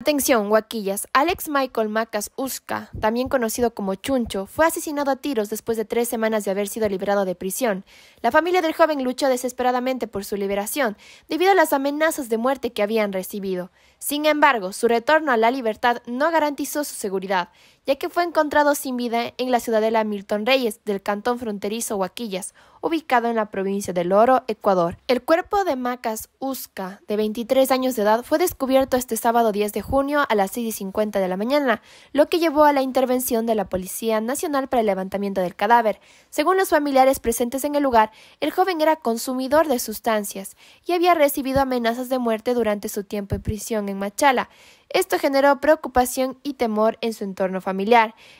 Atención, Huaquillas. Alex Michael Macas Uska, también conocido como Chuncho, fue asesinado a tiros después de tres semanas de haber sido liberado de prisión. La familia del joven luchó desesperadamente por su liberación, debido a las amenazas de muerte que habían recibido. Sin embargo, su retorno a la libertad no garantizó su seguridad, ya que fue encontrado sin vida en la ciudadela Milton Reyes del cantón fronterizo Huaquillas, ubicado en la provincia de Loro, Ecuador. El cuerpo de Macas Uska, de 23 años de edad, fue descubierto este sábado 10 de junio a las 6 y 50 de la mañana, lo que llevó a la intervención de la Policía Nacional para el levantamiento del cadáver. Según los familiares presentes en el lugar, el joven era consumidor de sustancias y había recibido amenazas de muerte durante su tiempo en prisión en Machala. Esto generó preocupación y temor en su entorno familiar.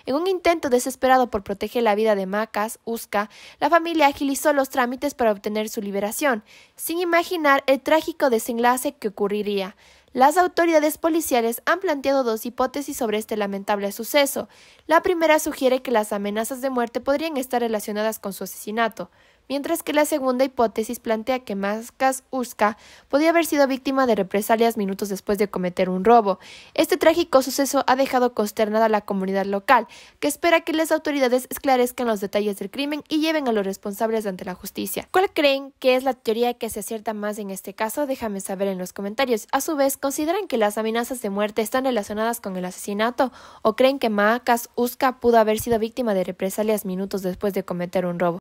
En un intento desesperado por proteger la vida de Macas, Uska, la familia agilizó los trámites para obtener su liberación, sin imaginar el trágico desenlace que ocurriría. Las autoridades policiales han planteado dos hipótesis sobre este lamentable suceso. La primera sugiere que las amenazas de muerte podrían estar relacionadas con su asesinato mientras que la segunda hipótesis plantea que Maskas Uska podía haber sido víctima de represalias minutos después de cometer un robo. Este trágico suceso ha dejado consternada a la comunidad local, que espera que las autoridades esclarezcan los detalles del crimen y lleven a los responsables ante la justicia. ¿Cuál creen que es la teoría que se acierta más en este caso? Déjame saber en los comentarios. A su vez, ¿consideran que las amenazas de muerte están relacionadas con el asesinato o creen que Makas Uska pudo haber sido víctima de represalias minutos después de cometer un robo?